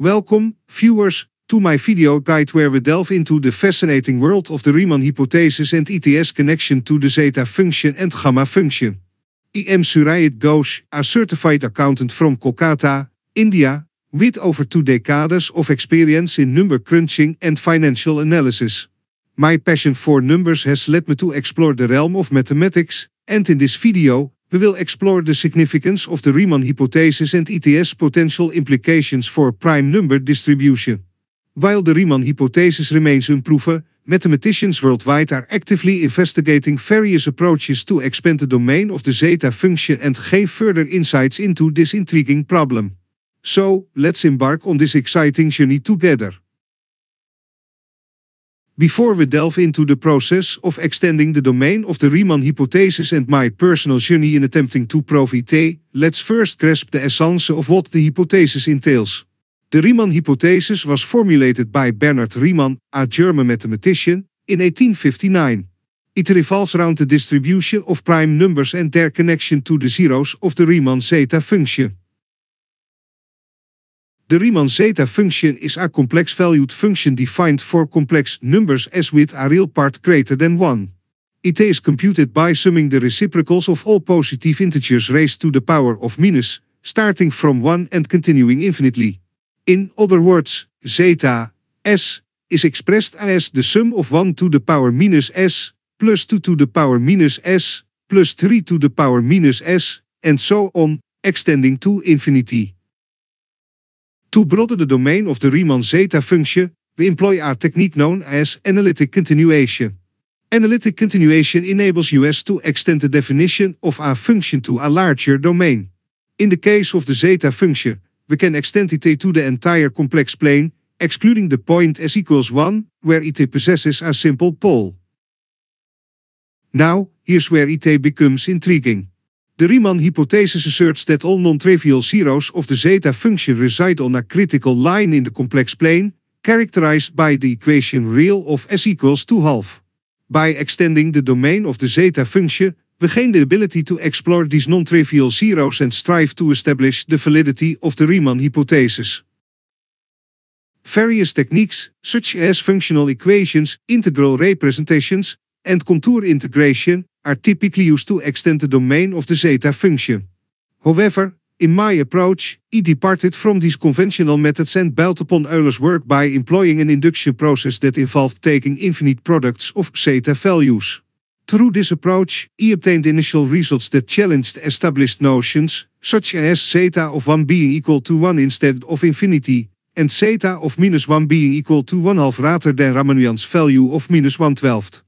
Welcome, viewers, to my video guide where we delve into the fascinating world of the Riemann hypothesis and ETS connection to the zeta function and gamma function. I am Surajit Ghosh, a certified accountant from Kolkata, India, with over two decades of experience in number crunching and financial analysis. My passion for numbers has led me to explore the realm of mathematics, and in this video, we will explore the significance of the Riemann hypothesis and ETS potential implications for prime number distribution. While the Riemann hypothesis remains unproven, mathematicians worldwide are actively investigating various approaches to expand the domain of the zeta function and gain further insights into this intriguing problem. So, let's embark on this exciting journey together. Before we delve into the process of extending the domain of the Riemann hypothesis and my personal journey in attempting to prove it, let's first grasp the essence of what the hypothesis entails. The Riemann hypothesis was formulated by Bernhard Riemann, a German mathematician, in 1859. It revolves around the distribution of prime numbers and their connection to the zeros of the Riemann zeta function. The Riemann zeta function is a complex valued function defined for complex numbers s with a real part greater than 1. It is computed by summing the reciprocals of all positive integers raised to the power of minus, starting from 1 and continuing infinitely. In other words, zeta s is expressed as the sum of 1 to the power minus s, plus 2 to the power minus s, plus 3 to the power minus s, and so on, extending to infinity. To broaden the domain of the Riemann zeta function, we employ a technique known as analytic continuation. Analytic continuation enables us to extend the definition of a function to a larger domain. In the case of the zeta function, we can extend it to the entire complex plane, excluding the point s equals 1, where it possesses a simple pole. Now, here's where it becomes intriguing. The Riemann hypothesis asserts that all non-trivial zeros of the zeta function reside on a critical line in the complex plane, characterized by the equation real of s equals to half. By extending the domain of the zeta function, we gain the ability to explore these non-trivial zeros and strive to establish the validity of the Riemann hypothesis. Various techniques, such as functional equations, integral representations, and contour integration, are typically used to extend the domain of the zeta function. However, in my approach, I departed from these conventional methods and built upon Euler's work by employing an induction process that involved taking infinite products of zeta values. Through this approach, I obtained initial results that challenged established notions, such as zeta of 1 being equal to 1 instead of infinity, and zeta of minus 1 being equal to 1 half rather than Ramanujan's value of minus 1 twelfth.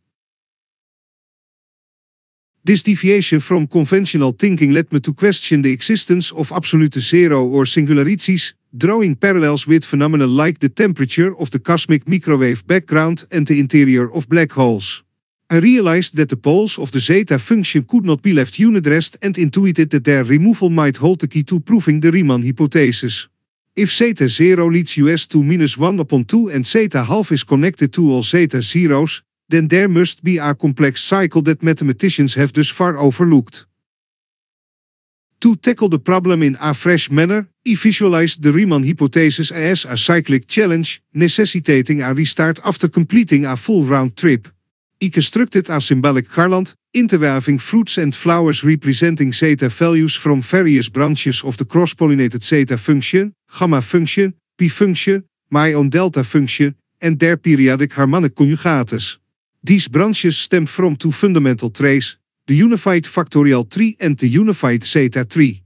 This deviation from conventional thinking led me to question the existence of absolute zero or singularities, drawing parallels with phenomena like the temperature of the cosmic microwave background and the interior of black holes. I realized that the poles of the zeta function could not be left unaddressed and intuited that their removal might hold the key to proving the Riemann hypothesis. If zeta 0 leads us to minus 1 upon 2 and zeta half is connected to all zeta zeros, then there must be a complex cycle that mathematicians have thus far overlooked. To tackle the problem in a fresh manner, I visualized the Riemann hypothesis as a cyclic challenge, necessitating a restart after completing a full round trip. I constructed a symbolic garland, interweaving fruits and flowers representing zeta values from various branches of the cross-pollinated zeta function, gamma function, pi function, my own delta function, and their periodic harmonic conjugates. These branches stem from two fundamental trees, the unified factorial tree and the unified zeta tree.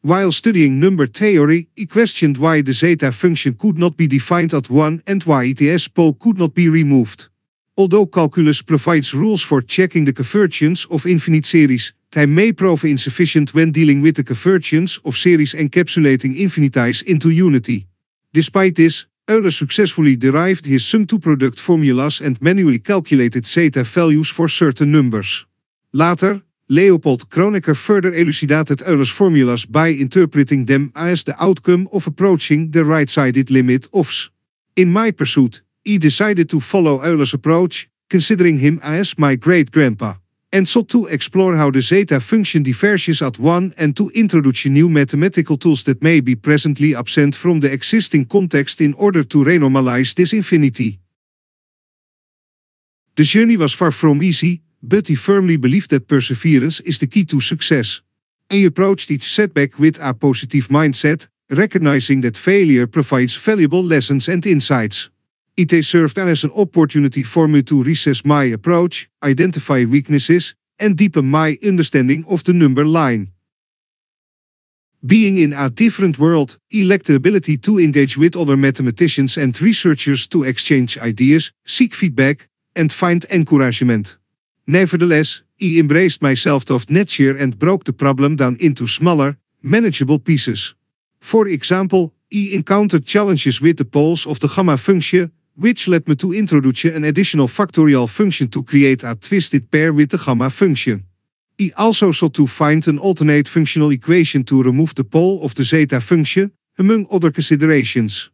While studying number theory, he questioned why the zeta function could not be defined at 1 and why its pole could not be removed. Although calculus provides rules for checking the convergence of infinite series, they may prove insufficient when dealing with the convergence of series encapsulating infinities into unity. Despite this, Euler successfully derived his sum-to-product formulas and manually calculated zeta values for certain numbers. Later, Leopold Kronecker further elucidated Euler's formulas by interpreting them as the outcome of approaching the right-sided limit of In my pursuit, I decided to follow Euler's approach, considering him as my great-grandpa. And sought to explore how the zeta function diverges at one and to introduce new mathematical tools that may be presently absent from the existing context in order to renormalize this infinity. The journey was far from easy, but he firmly believed that perseverance is the key to success. And he approached each setback with a positive mindset, recognizing that failure provides valuable lessons and insights. It served as an opportunity for me to reassess my approach, identify weaknesses, and deepen my understanding of the number line. Being in a different world, he lacked the ability to engage with other mathematicians and researchers to exchange ideas, seek feedback, and find encouragement. Nevertheless, I embraced my self-taught nature and broke the problem down into smaller, manageable pieces. For example, I encountered challenges with the poles of the gamma function, which led me to introduce an additional factorial function to create a twisted pair with the gamma function. He also sought to find an alternate functional equation to remove the pole of the zeta function, among other considerations.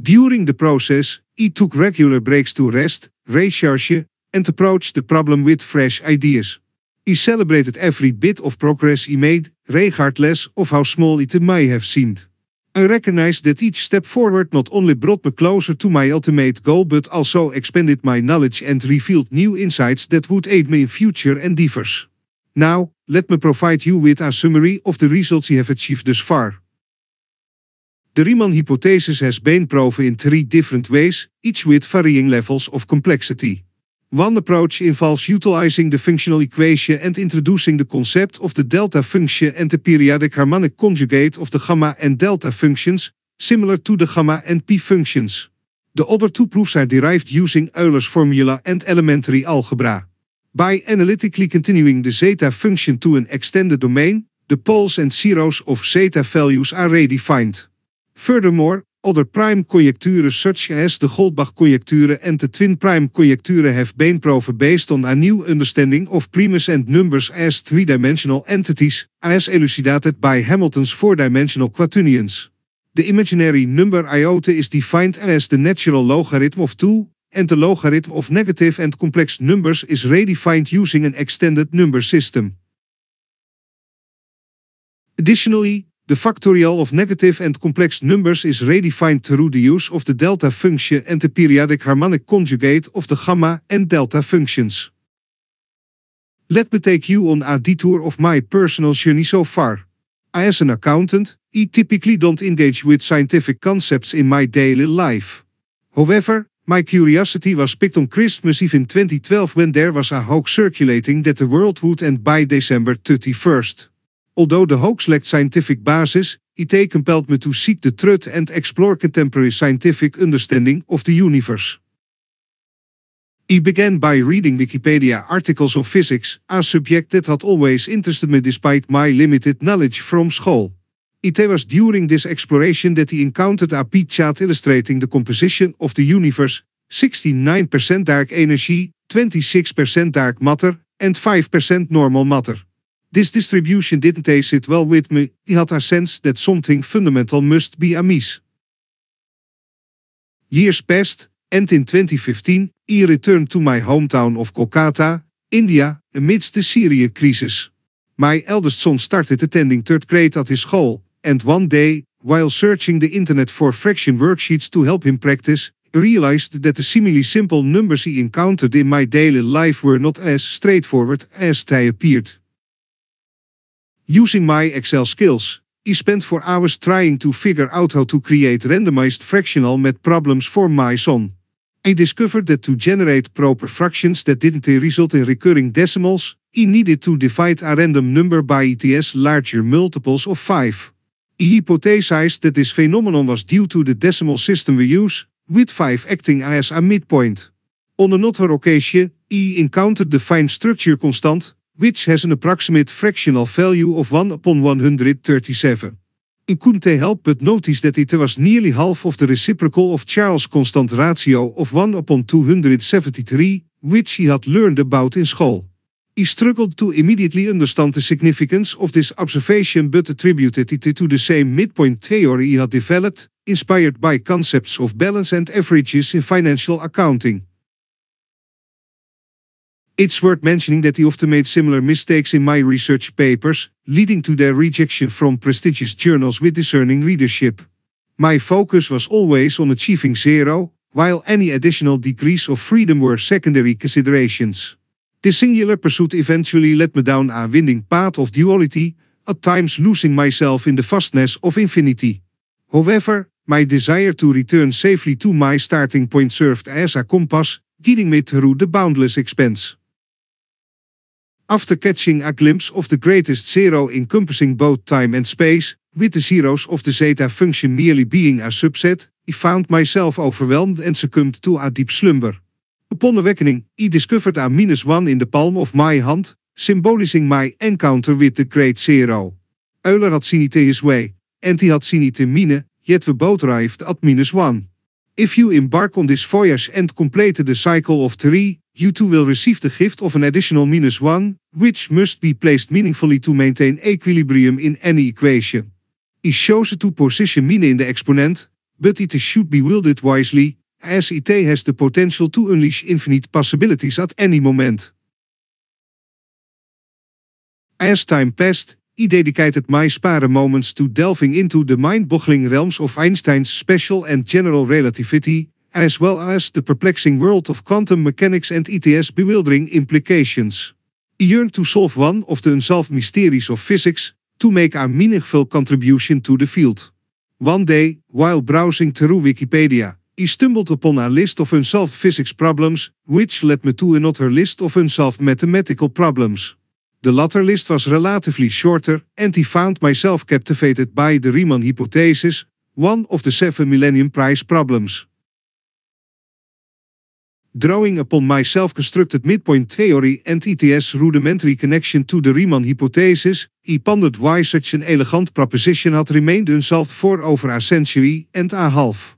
During the process, he took regular breaks to rest, recharge, and approach the problem with fresh ideas. He celebrated every bit of progress he made, regardless of how small it may have seemed. I recognize that each step forward not only brought me closer to my ultimate goal but also expanded my knowledge and revealed new insights that would aid me in future endeavors. Now, let me provide you with a summary of the results you have achieved thus far. The Riemann hypothesis has been proven in three different ways, each with varying levels of complexity. One approach involves utilizing the functional equation and introducing the concept of the delta function and the periodic harmonic conjugate of the gamma and delta functions, similar to the gamma and pi functions. The other two proofs are derived using Euler's formula and elementary algebra. By analytically continuing the zeta function to an extended domain, the poles and zeros of zeta values are redefined. Furthermore, other prime conjectures such as the Goldbach conjecture and the twin prime conjecture have been proven based on a new understanding of primes and numbers as three-dimensional entities, as elucidated by Hamilton's four-dimensional quaternions. The imaginary number iota is defined as the natural logarithm of 2, and the logarithm of negative and complex numbers is redefined using an extended number system. Additionally, the factorial of negative and complex numbers is redefined through the use of the delta function and the periodic harmonic conjugate of the gamma and delta functions. Let me take you on a detour of my personal journey so far. As an accountant, I typically don't engage with scientific concepts in my daily life. However, my curiosity was piqued on Christmas Eve in 2012 when there was a hoax circulating that the world would end by December 31st. Although the hoax lacked scientific basis, it compelled me to seek the truth and explore contemporary scientific understanding of the universe. I began by reading Wikipedia articles on physics, a subject that had always interested me despite my limited knowledge from school. It was during this exploration that he encountered a pie chart illustrating the composition of the universe, 69% dark energy, 26% dark matter, and 5% normal matter. This distribution didn't sit well with me, he had a sense that something fundamental must be amiss. Years passed, and in 2015, I returned to my hometown of Kolkata, India, amidst the Syria crisis. My eldest son started attending third grade at his school, and one day, while searching the internet for fraction worksheets to help him practice, I realized that the seemingly simple numbers he encountered in my daily life were not as straightforward as they appeared. Using my Excel skills, I spent four hours trying to figure out how to create randomized fractional math problems for my son. I discovered that to generate proper fractions that didn't result in recurring decimals, I needed to divide a random number by its larger multiples of 5. I hypothesized that this phenomenon was due to the decimal system we use, with 5 acting as a midpoint. On another occasion, I encountered the fine structure constant, which has an approximate fractional value of 1 upon 137. I couldn't help but notice that it was nearly half of the reciprocal of Charles' constant ratio of 1 upon 273, which he had learned about in school. He struggled to immediately understand the significance of this observation but attributed it to the same midpoint theory he had developed, inspired by concepts of balance and averages in financial accounting. It's worth mentioning that he often made similar mistakes in my research papers, leading to their rejection from prestigious journals with discerning readership. My focus was always on achieving zero, while any additional degrees of freedom were secondary considerations. This singular pursuit eventually led me down a winding path of duality, at times losing myself in the vastness of infinity. However, my desire to return safely to my starting point served as a compass, guiding me through the boundless expanse. After catching a glimpse of the greatest zero encompassing both time and space, with the zeros of the zeta function merely being a subset, I found myself overwhelmed and succumbed to a deep slumber. Upon awakening, I discovered a minus one in the palm of my hand, symbolizing my encounter with the great zero. Euler had seen it his way, and he had seen it in mine, yet we both arrived at minus one. If you embark on this voyage and complete the cycle of three, you too will receive the gift of an additional minus 1, which must be placed meaningfully to maintain equilibrium in any equation. It shows to position mine in the exponent, but it should be wielded wisely, as it has the potential to unleash infinite possibilities at any moment. As time passed, he dedicated my spare moments to delving into the mind-boggling realms of Einstein's special and general relativity, as well as the perplexing world of quantum mechanics and ETS bewildering implications. I yearn to solve one of the unsolved mysteries of physics, to make a meaningful contribution to the field. One day, while browsing through Wikipedia, I stumbled upon a list of unsolved physics problems, which led me to another list of unsolved mathematical problems. The latter list was relatively shorter, and I found myself captivated by the Riemann hypothesis, one of the seven Millennium Prize problems. Drawing upon my self-constructed midpoint theory and ETS rudimentary connection to the Riemann hypothesis, he pondered why such an elegant proposition had remained unsolved for over a century and a half.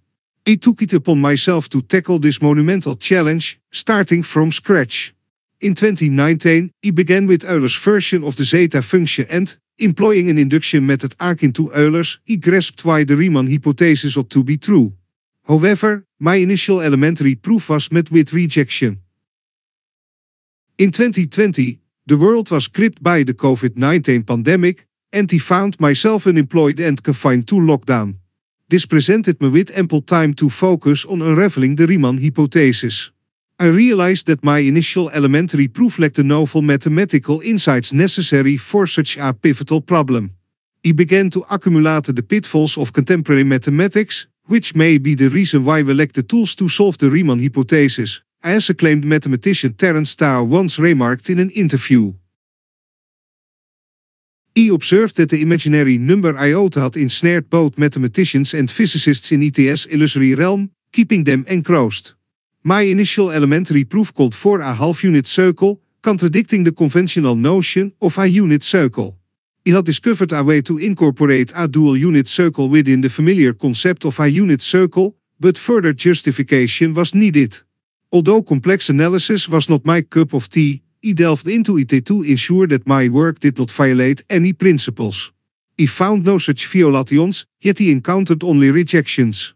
I took it upon myself to tackle this monumental challenge, starting from scratch. In 2019, I began with Euler's version of the zeta function and, employing an induction method akin to Euler's, he grasped why the Riemann hypothesis ought to be true. However, my initial elementary proof was met with rejection. In 2020, the world was gripped by the COVID-19 pandemic, and I found myself unemployed and confined to lockdown. This presented me with ample time to focus on unraveling the Riemann hypothesis. I realized that my initial elementary proof lacked the novel mathematical insights necessary for such a pivotal problem. I began to accumulate the pitfalls of contemporary mathematics, which may be the reason why we lack the tools to solve the Riemann hypothesis, as acclaimed mathematician Terence Tao once remarked in an interview. He observed that the imaginary number iota had ensnared both mathematicians and physicists in ETS illusory realm, keeping them engrossed. My initial elementary proof called for a half-unit circle, contradicting the conventional notion of a unit circle. He had discovered a way to incorporate a dual unit circle within the familiar concept of a unit circle, but further justification was needed. Although complex analysis was not my cup of tea, he delved into it to ensure that my work did not violate any principles. He found no such violations, yet he encountered only rejections.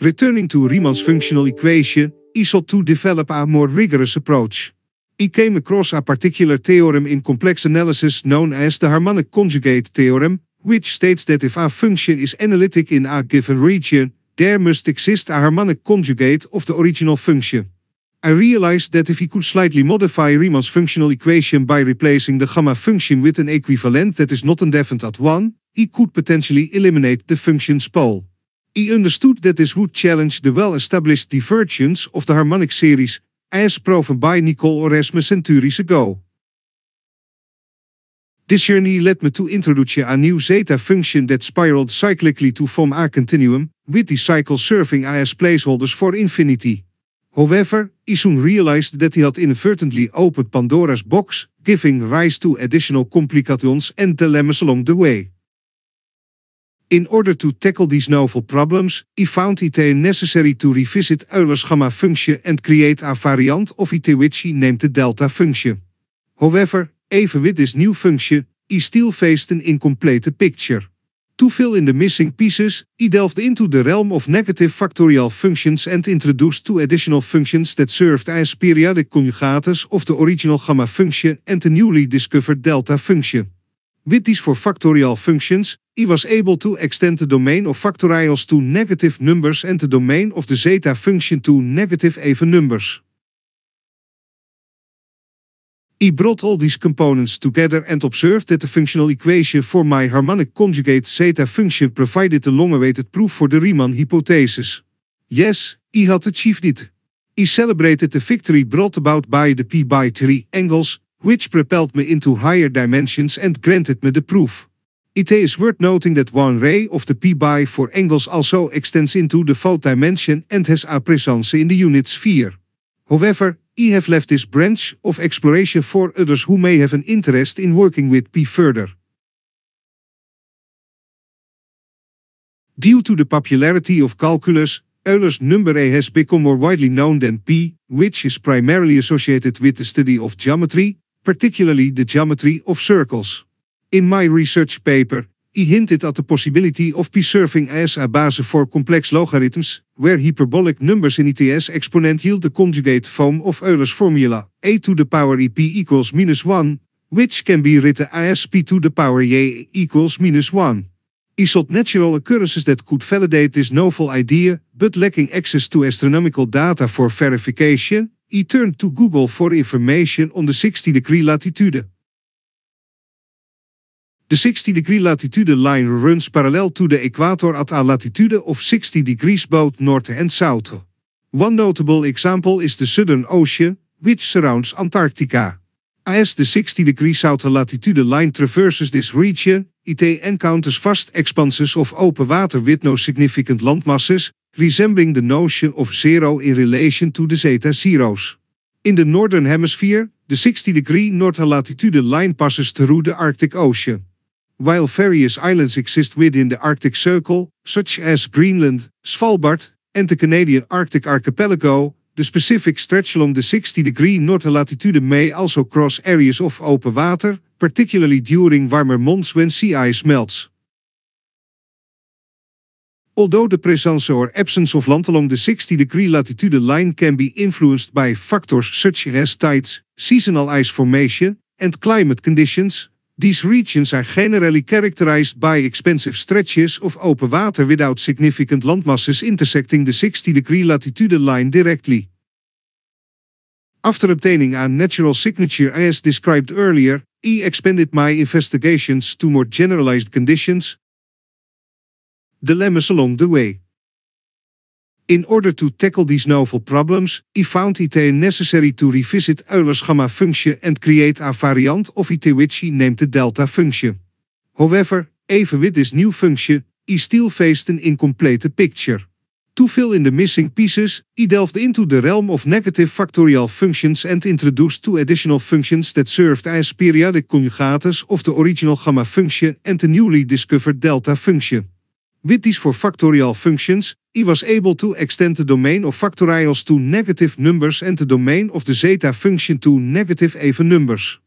Returning to Riemann's functional equation, he sought to develop a more rigorous approach. He came across a particular theorem in complex analysis known as the harmonic conjugate theorem, which states that if a function is analytic in a given region, there must exist a harmonic conjugate of the original function. I realized that if he could slightly modify Riemann's functional equation by replacing the gamma function with an equivalent that is not indefinite at 1, he could potentially eliminate the function's pole. He understood that this would challenge the well-established divergence of the harmonic series as proven by Nicole Oresme centuries ago. This journey led me to introduce a new zeta function that spiraled cyclically to form a continuum, with the cycle serving as placeholders for infinity. However, he soon realized that he had inadvertently opened Pandora's box, giving rise to additional complications and dilemmas along the way. In order to tackle these novel problems, he found it necessary to revisit Euler's gamma function and create a variant of it which he named the delta function. However, even with this new function, he still faced an incomplete picture. To fill in the missing pieces, he delved into the realm of negative factorial functions and introduced two additional functions that served as periodic conjugates of the original gamma function and the newly discovered delta function. With these four factorial functions, he was able to extend the domain of factorials to negative numbers and the domain of the zeta function to negative even numbers. He brought all these components together and observed that the functional equation for my harmonic conjugate zeta function provided the long-awaited proof for the Riemann hypothesis. Yes, he had achieved it. He celebrated the victory brought about by the p by 3 angles, which propelled me into higher dimensions and granted me the proof. It is worth noting that one ray of the p by 4 angles also extends into the fourth dimension and has a presence in the unit sphere. However, I have left this branch of exploration for others who may have an interest in working with P further. Due to the popularity of calculus, Euler's number A has become more widely known than P, which is primarily associated with the study of geometry, particularly the geometry of circles. In my research paper, he hinted at the possibility of P serving as a basis for complex logarithms, where hyperbolic numbers in ETS exponent yield the conjugate form of Euler's formula, a to the power ep equals minus 1, which can be written as p to the power j equals minus 1. He sought natural occurrences that could validate this novel idea, but lacking access to astronomical data for verification, he turned to Google for information on the 60-degree latitude. The 60 degree latitude line runs parallel to the equator at a latitude of 60 degrees both north and south. One notable example is the Southern Ocean, which surrounds Antarctica. As the 60 degree south latitude line traverses this region, it encounters vast expanses of open water with no significant landmasses, resembling the notion of zero in relation to the zeta zeros. In the northern hemisphere, the 60 degree north latitude line passes through the Arctic Ocean. While various islands exist within the Arctic Circle, such as Greenland, Svalbard, and the Canadian Arctic Archipelago, the specific stretch along the 60 degree north latitude may also cross areas of open water, particularly during warmer months when sea ice melts. Although the presence or absence of land along the 60 degree latitude line can be influenced by factors such as tides, seasonal ice formation, and climate conditions, these regions are generally characterized by expansive stretches of open water without significant landmasses intersecting the 60 degree latitude line directly. After obtaining a natural signature as described earlier, I expanded my investigations to more generalized conditions, dilemmas along the way. In order to tackle these novel problems, I found it necessary to revisit Euler's gamma function and create a variant of it which he named the delta function. However, even with this new function, I still faced an incomplete picture. To fill in the missing pieces, he delved into the realm of negative factorial functions and introduced two additional functions that served as periodic conjugates of the original gamma function and the newly discovered delta function. With these four factorial functions, he was able to extend the domain of factorials to negative numbers and the domain of the zeta function to negative even numbers.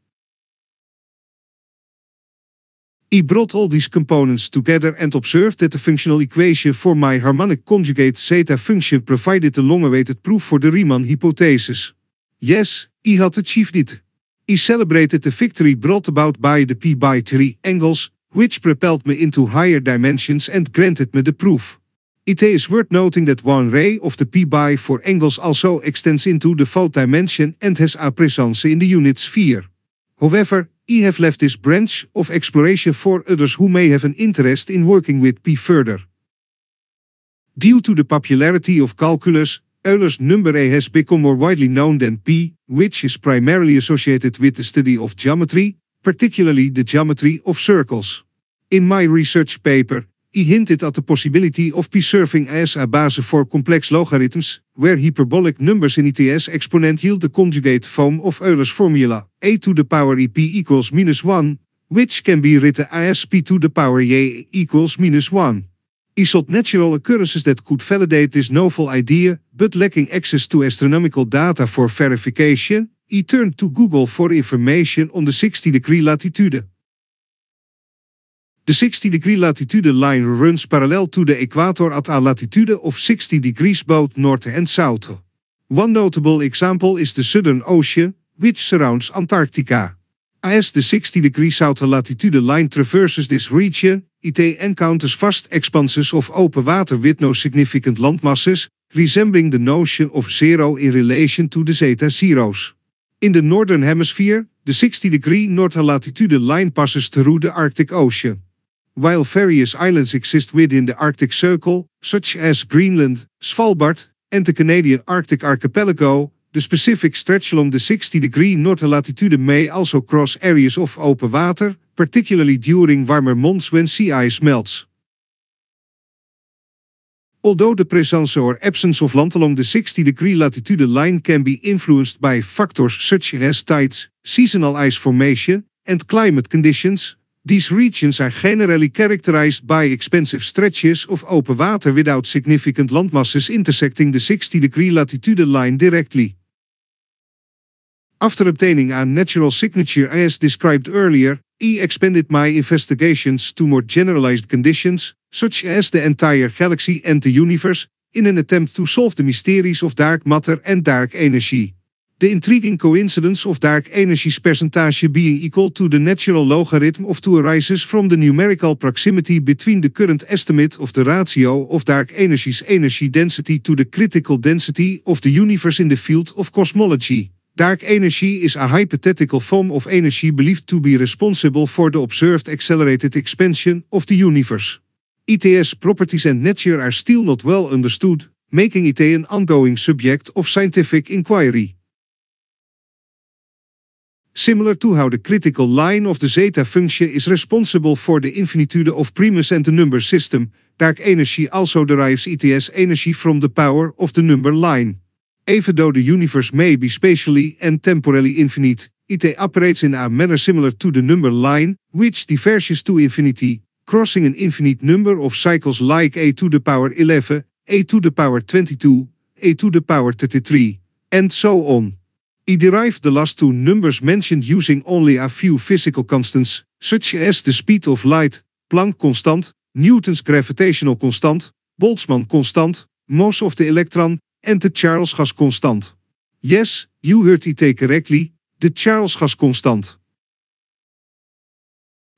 He brought all these components together and observed that the functional equation for my harmonic conjugate zeta function provided the long-awaited proof for the Riemann hypothesis. Yes, he had achieved it. He celebrated the victory brought about by the p by 3 angles, which propelled me into higher dimensions and granted me the proof. It is worth noting that one ray of the p by 4 angles also extends into the fourth dimension and has a presence in the unit sphere. However, I have left this branch of exploration for others who may have an interest in working with P further. Due to the popularity of calculus, Euler's number A has become more widely known than P, which is primarily associated with the study of geometry, particularly the geometry of circles. In my research paper, he hinted at the possibility of preserving serving as a basis for complex logarithms, where hyperbolic numbers in ETS exponent yield the conjugate form of Euler's formula, a to the power ep equals minus 1, which can be written as p to the power j equals minus 1. He sought natural occurrences that could validate this novel idea, but lacking access to astronomical data for verification, he turned to Google for information on the 60 degree latitude. The 60 degree latitude line runs parallel to the equator at a latitude of 60 degrees both north and south. One notable example is the Southern Ocean, which surrounds Antarctica. As the 60 degree south latitude line traverses this region, it encounters vast expanses of open water with no significant landmasses, resembling the notion of zero in relation to the zeta zeros. In the northern hemisphere, the 60 degree north latitude line passes through the Arctic Ocean. While various islands exist within the Arctic Circle, such as Greenland, Svalbard, and the Canadian Arctic Archipelago, the specific stretch along the 60 degree north latitude may also cross areas of open water, particularly during warmer months when sea ice melts. Although the presence or absence of land along the 60 degree latitude line can be influenced by factors such as tides, seasonal ice formation, and climate conditions, these regions are generally characterized by expansive stretches of open water without significant landmasses intersecting the 60 degree latitude line directly. After obtaining a natural signature as described earlier, E expanded my investigations to more generalized conditions, such as the entire galaxy and the universe, in an attempt to solve the mysteries of dark matter and dark energy. The intriguing coincidence of dark energy's percentage being equal to the natural logarithm of 2 arises from the numerical proximity between the current estimate of the ratio of dark energy's energy density to the critical density of the universe in the field of cosmology. Dark energy is a hypothetical form of energy believed to be responsible for the observed accelerated expansion of the universe. ETS properties and nature are still not well understood, making it an ongoing subject of scientific inquiry. Similar to how the critical line of the zeta function is responsible for the infinitude of primus and the number system, dark energy also derives ETS energy from the power of the number line. Even though the universe may be spatially and temporally infinite, it operates in a manner similar to the number line, which diverges to infinity, crossing an infinite number of cycles like a to the power 11, a to the power 22, a to the power 33, and so on. He derived the last two numbers mentioned using only a few physical constants, such as the speed of light, Planck constant, Newton's gravitational constant, Boltzmann constant, mass of the electron, and the Charles gas constant. Yes, you heard it correctly, the Charles gas constant.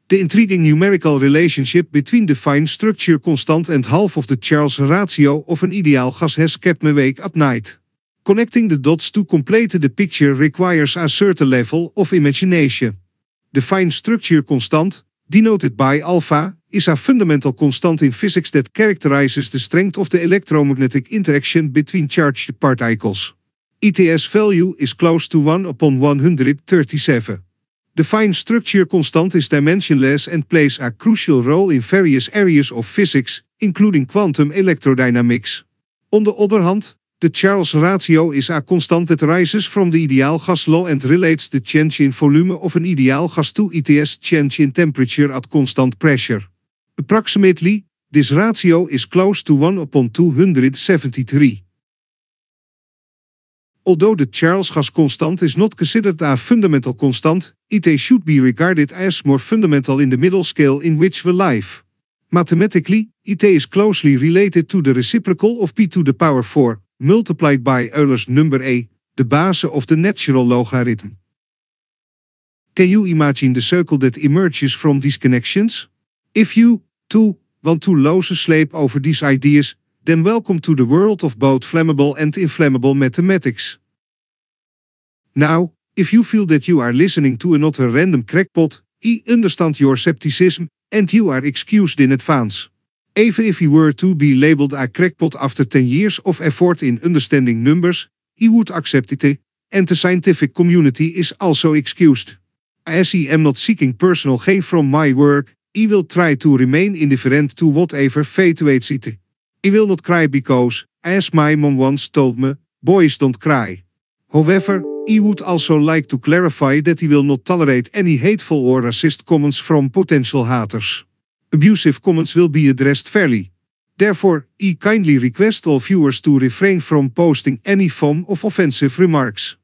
The intriguing numerical relationship between the fine structure constant and half of the Charles ratio of an ideal gas has kept me awake at night. Connecting the dots to complete the picture requires a certain level of imagination. The fine structure constant, denoted by alpha, is a fundamental constant in physics that characterizes the strength of the electromagnetic interaction between charged particles. ETS value is close to 1 upon 137. The fine structure constant is dimensionless and plays a crucial role in various areas of physics, including quantum electrodynamics. On the other hand, the Charles ratio is a constant that rises from the ideal gas law and relates the change in volume of an ideal gas to ETS change in temperature at constant pressure. Approximately, this ratio is close to 1 upon 273. Although the Charles gas constant is not considered a fundamental constant, it should be regarded as more fundamental in the middle scale in which we live. Mathematically, it is closely related to the reciprocal of p to the power 4, multiplied by Euler's number a, the base of the natural logarithm. Can you imagine the circle that emerges from these connections? If you, too, want to lose sleep over these ideas, then welcome to the world of both flammable and inflammable mathematics. Now, if you feel that you are listening to another random crackpot, I understand your skepticism, and you are excused in advance. Even if he were to be labeled a crackpot after 10 years of effort in understanding numbers, he would accept it, and the scientific community is also excused. As I am not seeking personal gain from my work, I will try to remain indifferent to whatever fate waits it. I will not cry because, as my mom once told me, boys don't cry. However, I would also like to clarify that he will not tolerate any hateful or racist comments from potential haters abusive comments will be addressed fairly. Therefore, I kindly request all viewers to refrain from posting any form of offensive remarks.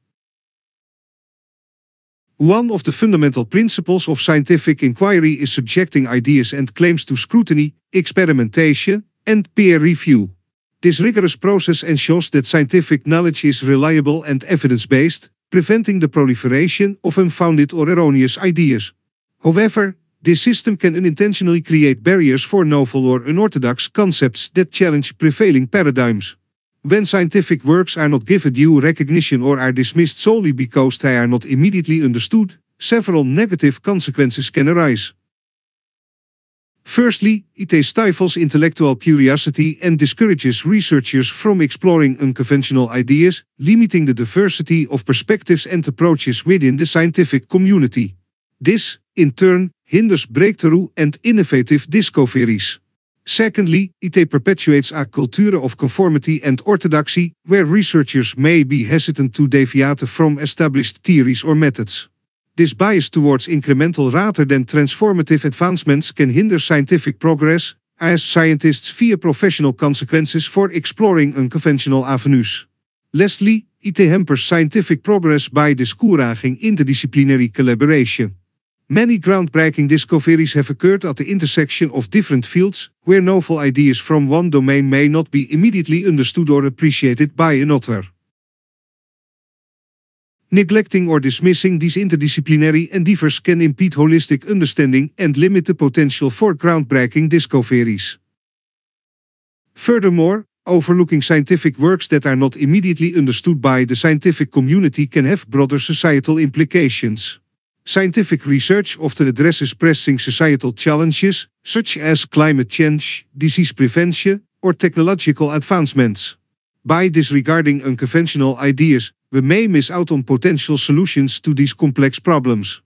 One of the fundamental principles of scientific inquiry is subjecting ideas and claims to scrutiny, experimentation, and peer review. This rigorous process ensures that scientific knowledge is reliable and evidence-based, preventing the proliferation of unfounded or erroneous ideas. However, this system can unintentionally create barriers for novel or unorthodox concepts that challenge prevailing paradigms. When scientific works are not given due recognition or are dismissed solely because they are not immediately understood, several negative consequences can arise. Firstly, it stifles intellectual curiosity and discourages researchers from exploring unconventional ideas, limiting the diversity of perspectives and approaches within the scientific community. This, in turn, hinders breakthrough and innovative discoveries. Secondly, it perpetuates a culture of conformity and orthodoxy, where researchers may be hesitant to deviate from established theories or methods. This bias towards incremental rather than transformative advancements can hinder scientific progress, as scientists fear professional consequences for exploring unconventional avenues. Lastly, it hampers scientific progress by discouraging interdisciplinary collaboration. Many groundbreaking discoveries have occurred at the intersection of different fields, where novel ideas from one domain may not be immediately understood or appreciated by another. Neglecting or dismissing these interdisciplinary endeavors can impede holistic understanding and limit the potential for groundbreaking discoveries. Furthermore, overlooking scientific works that are not immediately understood by the scientific community can have broader societal implications. Scientific research often addresses pressing societal challenges, such as climate change, disease prevention, or technological advancements. By disregarding unconventional ideas, we may miss out on potential solutions to these complex problems.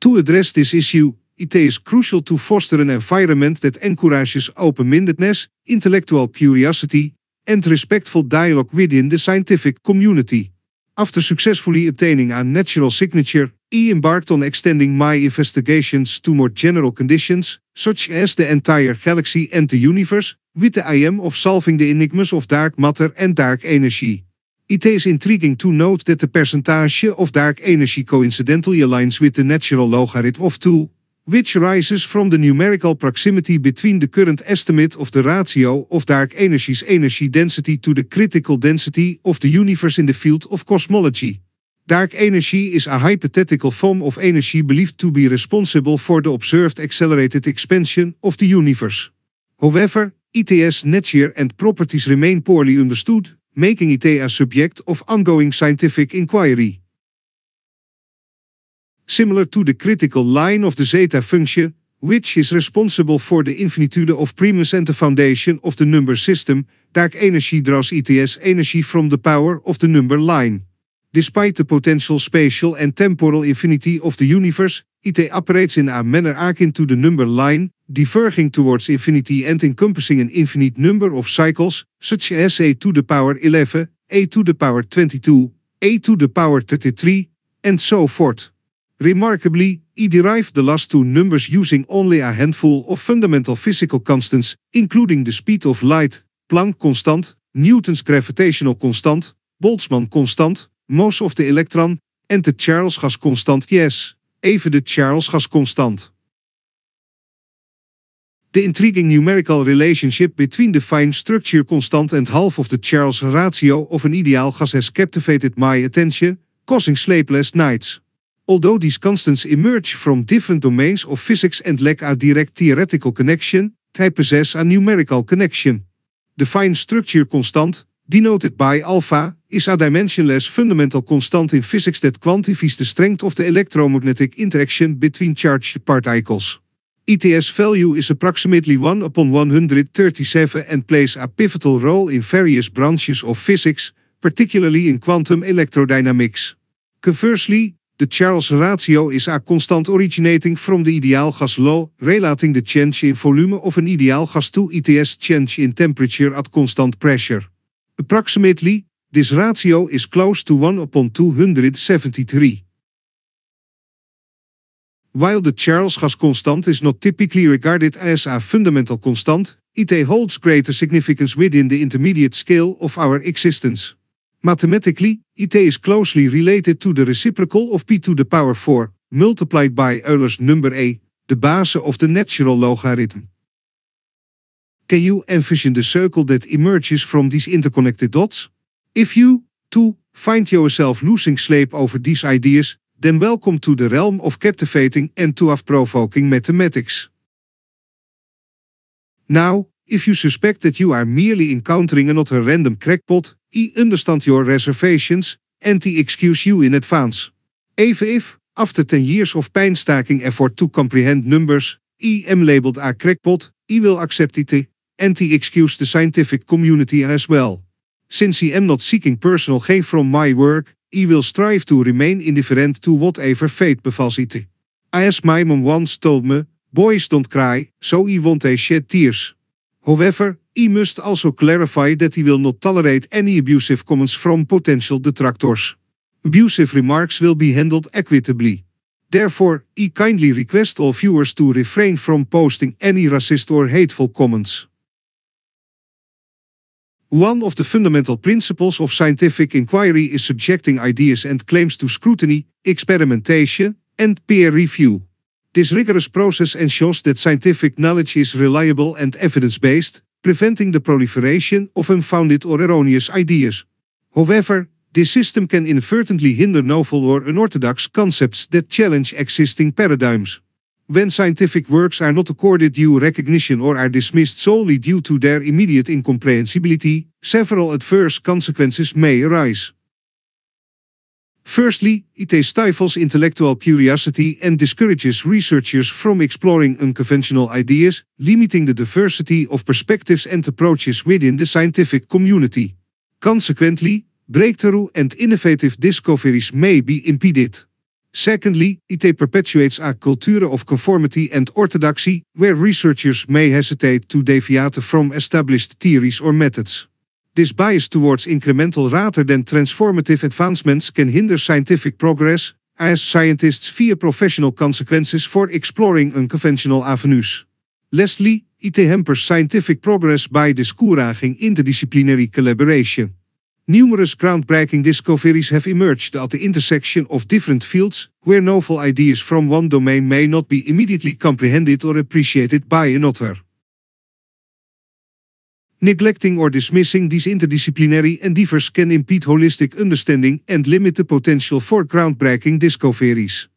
To address this issue, it is crucial to foster an environment that encourages open-mindedness, intellectual curiosity, and respectful dialogue within the scientific community. After successfully obtaining a natural signature, he embarked on extending my investigations to more general conditions, such as the entire galaxy and the universe, with the aim of solving the enigmas of dark matter and dark energy. It is intriguing to note that the percentage of dark energy coincidentally aligns with the natural logarithm of 2, which arises from the numerical proximity between the current estimate of the ratio of dark energy's energy density to the critical density of the universe in the field of cosmology. Dark energy is a hypothetical form of energy believed to be responsible for the observed accelerated expansion of the universe. However, ET's nature and properties remain poorly understood, making it a subject of ongoing scientific inquiry. Similar to the critical line of the zeta function, which is responsible for the infinitude of primus and the foundation of the number system, dark energy draws ETS energy from the power of the number line. Despite the potential spatial and temporal infinity of the universe, IT operates in a manner akin to the number line, diverging towards infinity and encompassing an infinite number of cycles, such as a to the power 11, a to the power 22, a to the power 33, and so forth. Remarkably, he derived the last two numbers using only a handful of fundamental physical constants, including the speed of light, Planck constant, Newton's gravitational constant, Boltzmann constant, mass of the electron, and the Charles gas constant yes, even the Charles gas constant. The intriguing numerical relationship between the fine structure constant and half of the Charles ratio of an ideal gas has captivated my attention, causing sleepless nights. Although these constants emerge from different domains of physics and lack a direct theoretical connection, they possess a numerical connection. The fine structure constant, denoted by alpha, is a dimensionless fundamental constant in physics that quantifies the strength of the electromagnetic interaction between charged particles. ETS value is approximately 1 upon 137 and plays a pivotal role in various branches of physics, particularly in quantum electrodynamics. Conversely, the Charles ratio is a constant originating from the ideal gas law, relating the change in volume of an ideal gas to ETS change in temperature at constant pressure. Approximately, this ratio is close to 1 upon 273. While the Charles gas constant is not typically regarded as a fundamental constant, it holds greater significance within the intermediate scale of our existence. Mathematically, IT is closely related to the reciprocal of p to the power 4, multiplied by Euler's number a, the base of the natural logarithm. Can you envision the circle that emerges from these interconnected dots? If you, too, find yourself losing sleep over these ideas, then welcome to the realm of captivating and thought-provoking mathematics. Now, if you suspect that you are merely encountering another random crackpot, I understand your reservations and I excuse you in advance. Even if, after 10 years of painstaking effort to comprehend numbers, I am labeled a crackpot, I will accept it and I excuse the scientific community as well. Since I am not seeking personal gain from my work, I will strive to remain indifferent to whatever fate befalls it. As my mom once told me, boys don't cry, so I won't shed tears. However, I must also clarify that he will not tolerate any abusive comments from potential detractors. Abusive remarks will be handled equitably. Therefore, he kindly requests all viewers to refrain from posting any racist or hateful comments. One of the fundamental principles of scientific inquiry is subjecting ideas and claims to scrutiny, experimentation, and peer review. This rigorous process ensures that scientific knowledge is reliable and evidence-based, preventing the proliferation of unfounded or erroneous ideas. However, this system can inadvertently hinder novel or unorthodox concepts that challenge existing paradigms. When scientific works are not accorded due recognition or are dismissed solely due to their immediate incomprehensibility, several adverse consequences may arise. Firstly, it stifles intellectual curiosity and discourages researchers from exploring unconventional ideas, limiting the diversity of perspectives and approaches within the scientific community. Consequently, breakthrough and innovative discoveries may be impeded. Secondly, it perpetuates a culture of conformity and orthodoxy, where researchers may hesitate to deviate from established theories or methods. This bias towards incremental rather than transformative advancements can hinder scientific progress, as scientists fear professional consequences for exploring unconventional avenues. Lastly, IT hampers scientific progress by discouraging interdisciplinary collaboration. Numerous groundbreaking discoveries have emerged at the intersection of different fields, where novel ideas from one domain may not be immediately comprehended or appreciated by another. Neglecting or dismissing these interdisciplinary endeavors can impede holistic understanding and limit the potential for groundbreaking discoveries.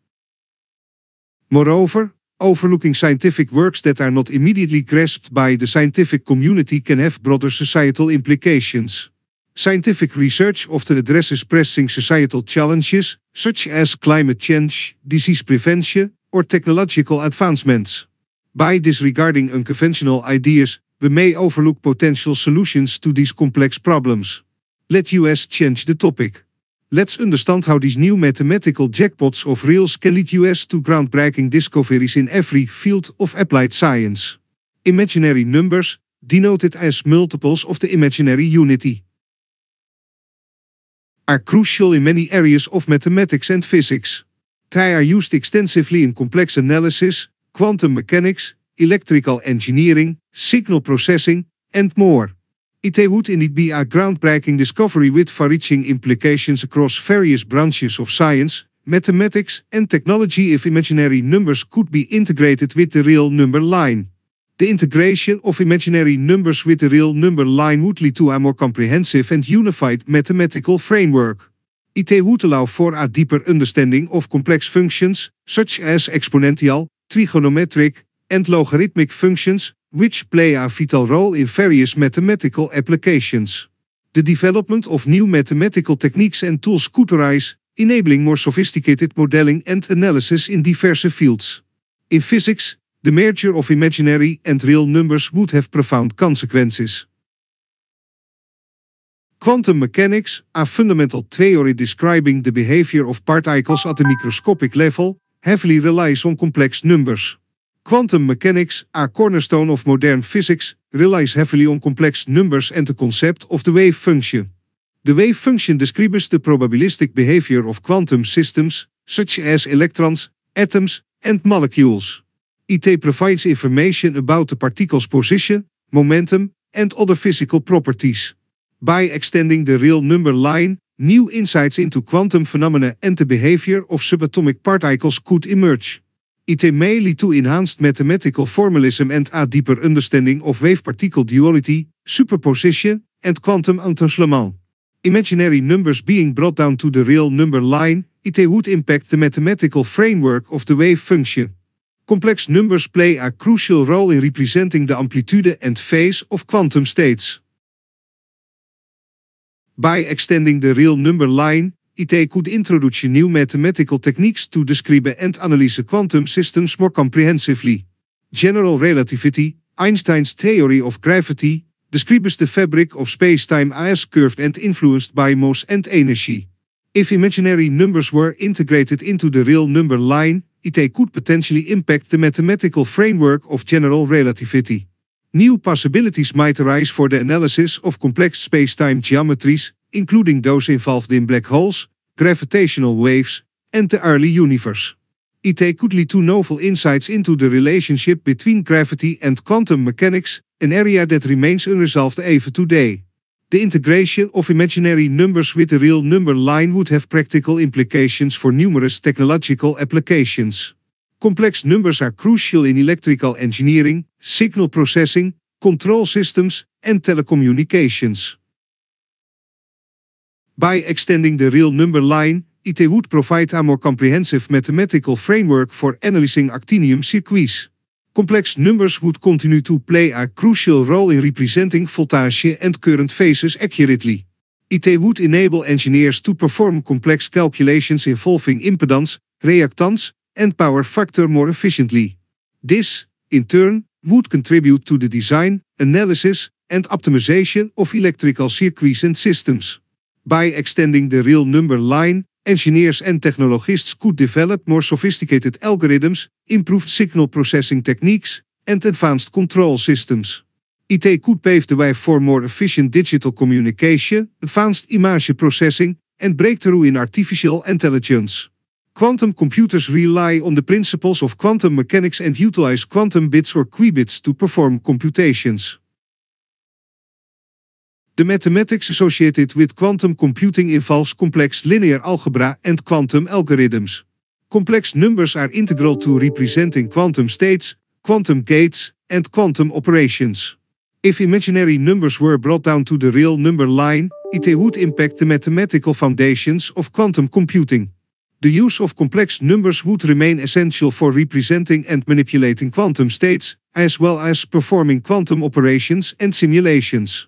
Moreover, overlooking scientific works that are not immediately grasped by the scientific community can have broader societal implications. Scientific research often addresses pressing societal challenges, such as climate change, disease prevention, or technological advancements. By disregarding unconventional ideas, we may overlook potential solutions to these complex problems. Let us change the topic. Let's understand how these new mathematical jackpots of rails can lead us to groundbreaking discoveries in every field of applied science. Imaginary numbers, denoted as multiples of the imaginary unity, are crucial in many areas of mathematics and physics. They are used extensively in complex analysis, quantum mechanics, electrical engineering, signal processing, and more. IT would indeed be a groundbreaking discovery with far-reaching implications across various branches of science, mathematics, and technology if imaginary numbers could be integrated with the real number line. The integration of imaginary numbers with the real number line would lead to a more comprehensive and unified mathematical framework. IT would allow for a deeper understanding of complex functions, such as exponential, trigonometric, and logarithmic functions, which play a vital role in various mathematical applications. The development of new mathematical techniques and tools could arise, enabling more sophisticated modeling and analysis in diverse fields. In physics, the merger of imaginary and real numbers would have profound consequences. Quantum mechanics, a fundamental theory describing the behavior of particles at the microscopic level, heavily relies on complex numbers. Quantum mechanics, a cornerstone of modern physics, relies heavily on complex numbers and the concept of the wave function. The wave function describes the probabilistic behavior of quantum systems, such as electrons, atoms, and molecules. IT provides information about the particle's position, momentum, and other physical properties. By extending the real number line, new insights into quantum phenomena and the behavior of subatomic particles could emerge. It may lead to enhanced mathematical formalism and a deeper understanding of wave-particle duality, superposition, and quantum entanglement. Imaginary numbers being brought down to the real number line, it would impact the mathematical framework of the wave function. Complex numbers play a crucial role in representing the amplitude and phase of quantum states. By extending the real number line, IT could introduce new mathematical techniques to describe and analyze quantum systems more comprehensively. General relativity, Einstein's theory of gravity, describes the fabric of space-time as curved and influenced by mass and energy. If imaginary numbers were integrated into the real number line, it could potentially impact the mathematical framework of general relativity. New possibilities might arise for the analysis of complex space-time geometries, including those involved in black holes, gravitational waves, and the early universe. IT could lead to novel insights into the relationship between gravity and quantum mechanics, an area that remains unresolved even today. The integration of imaginary numbers with the real number line would have practical implications for numerous technological applications. Complex numbers are crucial in electrical engineering, signal processing, control systems, and telecommunications. By extending the real number line, IT would provide a more comprehensive mathematical framework for analyzing actinium circuits. Complex numbers would continue to play a crucial role in representing voltage and current phases accurately. IT would enable engineers to perform complex calculations involving impedance, reactance, and power factor more efficiently. This, in turn, would contribute to the design, analysis, and optimization of electrical circuits and systems. By extending the real number line, engineers and technologists could develop more sophisticated algorithms, improved signal processing techniques, and advanced control systems. IT could pave the way for more efficient digital communication, advanced image processing, and breakthrough in artificial intelligence. Quantum computers rely on the principles of quantum mechanics and utilize quantum bits or qubits to perform computations. The mathematics associated with quantum computing involves complex linear algebra and quantum algorithms. Complex numbers are integral to representing quantum states, quantum gates, and quantum operations. If imaginary numbers were brought down to the real number line, it would impact the mathematical foundations of quantum computing. The use of complex numbers would remain essential for representing and manipulating quantum states, as well as performing quantum operations and simulations.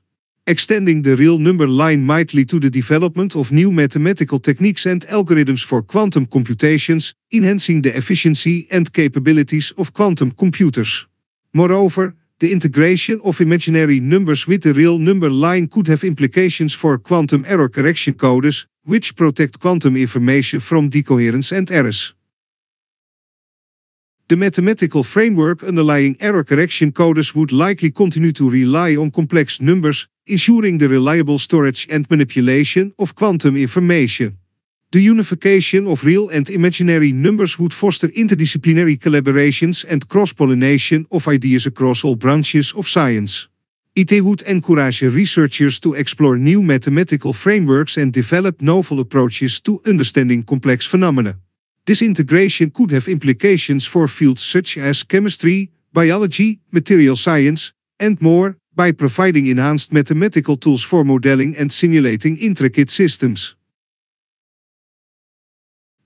Extending the real number line might lead to the development of new mathematical techniques and algorithms for quantum computations, enhancing the efficiency and capabilities of quantum computers. Moreover, the integration of imaginary numbers with the real number line could have implications for quantum error correction codes, which protect quantum information from decoherence and errors. The mathematical framework underlying error correction codes would likely continue to rely on complex numbers, ensuring the reliable storage and manipulation of quantum information. The unification of real and imaginary numbers would foster interdisciplinary collaborations and cross-pollination of ideas across all branches of science. IT would encourage researchers to explore new mathematical frameworks and develop novel approaches to understanding complex phenomena. This integration could have implications for fields such as chemistry, biology, material science, and more, by providing enhanced mathematical tools for modeling and simulating intricate systems.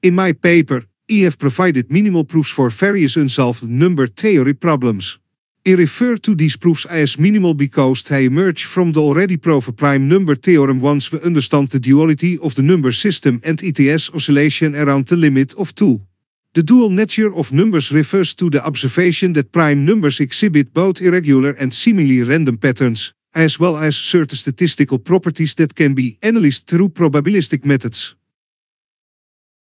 In my paper, I have provided minimal proofs for various unsolved number theory problems. I refer to these proofs as minimal because they emerge from the already proven prime number theorem once we understand the duality of the number system and ETS oscillation around the limit of 2. The dual nature of numbers refers to the observation that prime numbers exhibit both irregular and seemingly random patterns, as well as certain statistical properties that can be analyzed through probabilistic methods.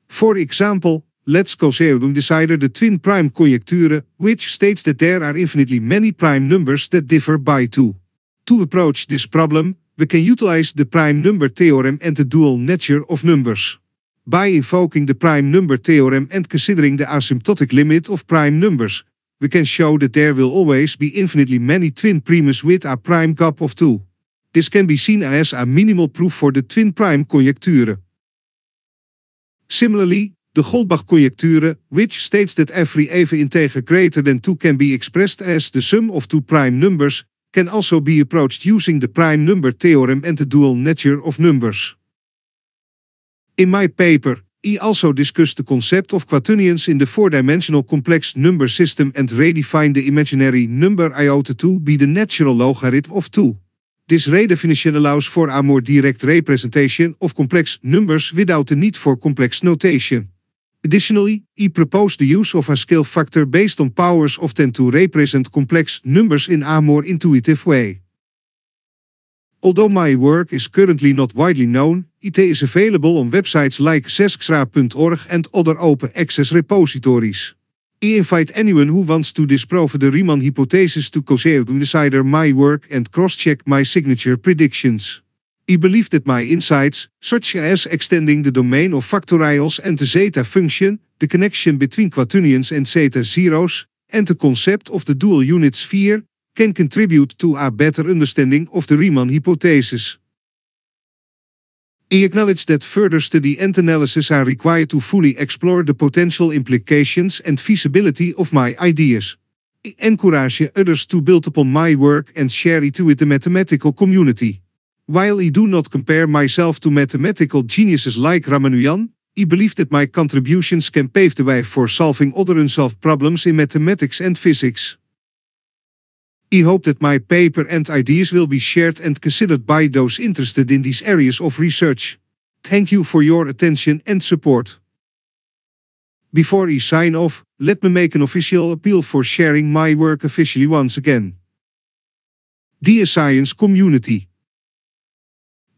For example, Let's Gaussian decider the twin prime conjecture, which states that there are infinitely many prime numbers that differ by 2. To approach this problem, we can utilize the prime number theorem and the dual nature of numbers. By invoking the prime number theorem and considering the asymptotic limit of prime numbers, we can show that there will always be infinitely many twin primes with a prime gap of 2. This can be seen as a minimal proof for the twin prime conjecture. Similarly, the Goldbach conjecture, which states that every even integer greater than 2 can be expressed as the sum of two prime numbers, can also be approached using the prime number theorem and the dual nature of numbers. In my paper, I also discussed the concept of quaternions in the four-dimensional complex number system and redefine the imaginary number iota to be the natural logarithm of 2. This redefinition allows for a more direct representation of complex numbers without the need for complex notation. Additionally, I propose the use of a scale factor based on powers of 10 to represent complex numbers in a more intuitive way. Although my work is currently not widely known, IT is available on websites like zesxra.org and other open access repositories. I invite anyone who wants to disprove the Riemann hypothesis to consider my work and cross-check my signature predictions. I believe that my insights, such as extending the domain of factorials and the zeta function, the connection between quaternions and zeta zeros, and the concept of the dual unit sphere, can contribute to a better understanding of the Riemann hypothesis. I acknowledge that further study and analysis are required to fully explore the potential implications and feasibility of my ideas. I encourage others to build upon my work and share it with the mathematical community. While I do not compare myself to mathematical geniuses like Ramanujan, I believe that my contributions can pave the way for solving other unsolved problems in mathematics and physics. I hope that my paper and ideas will be shared and considered by those interested in these areas of research. Thank you for your attention and support. Before I sign off, let me make an official appeal for sharing my work officially once again. Dear science community,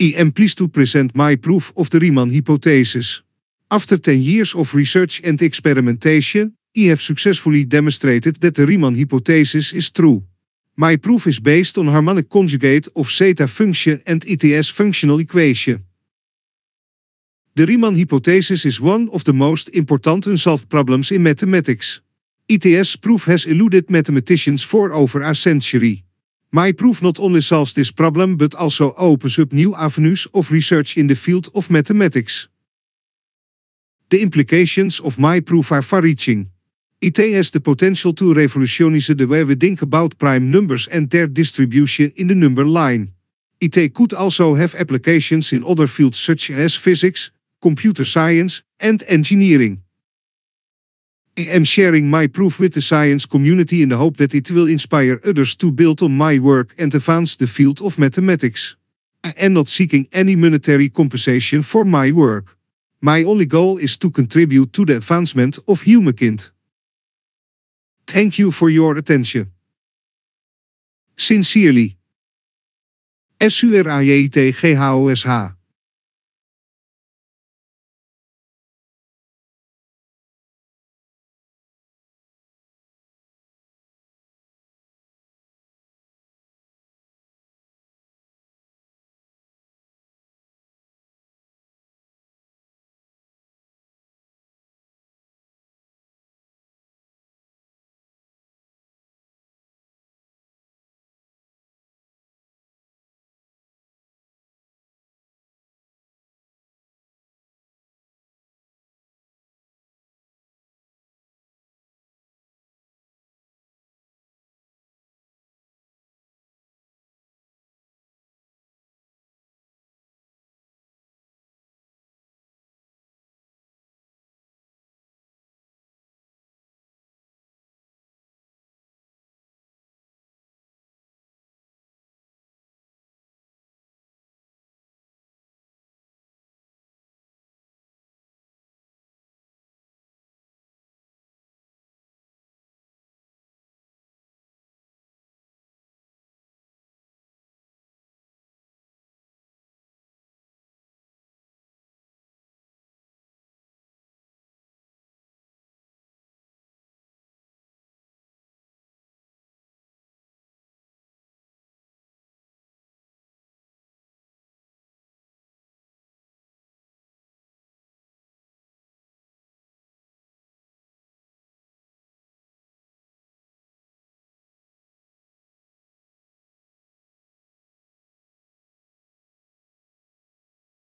I am pleased to present my proof of the Riemann hypothesis. After 10 years of research and experimentation, I have successfully demonstrated that the Riemann hypothesis is true. My proof is based on harmonic conjugate of zeta function and ITS functional equation. The Riemann hypothesis is one of the most important unsolved problems in mathematics. ITS proof has eluded mathematicians for over a century. My proof not only solves this problem but also opens up new avenues of research in the field of mathematics. The implications of my proof are far-reaching. IT has the potential to revolutionize the way we think about prime numbers and their distribution in the number line. IT could also have applications in other fields such as physics, computer science, and engineering. I am sharing my proof with the science community in the hope that it will inspire others to build on my work and advance the field of mathematics. I am not seeking any monetary compensation for my work. My only goal is to contribute to the advancement of humankind. Thank you for your attention. Sincerely. S-U-R-A-J-T-G-H-O-S-H